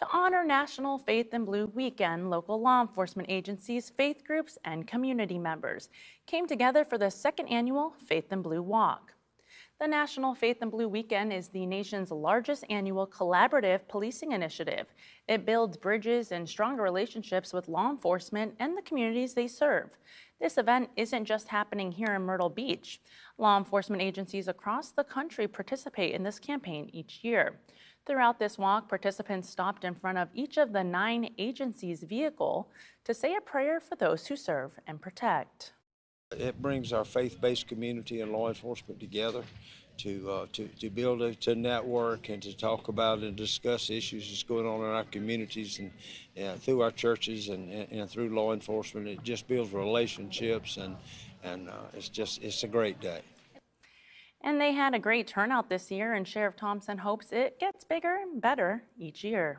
To honor National Faith and Blue Weekend, local law enforcement agencies, faith groups, and community members came together for the second annual Faith and Blue Walk. The National Faith and Blue Weekend is the nation's largest annual collaborative policing initiative. It builds bridges and stronger relationships with law enforcement and the communities they serve. This event isn't just happening here in Myrtle Beach. Law enforcement agencies across the country participate in this campaign each year. Throughout this walk, participants stopped in front of each of the nine agencies' vehicle to say a prayer for those who serve and protect. It brings our faith-based community and law enforcement together to, uh, to, to build a to network and to talk about and discuss issues that's going on in our communities and, and through our churches and, and, and through law enforcement. It just builds relationships and, and uh, it's just, it's a great day. And they had a great turnout this year, and Sheriff Thompson hopes it gets bigger and better each year.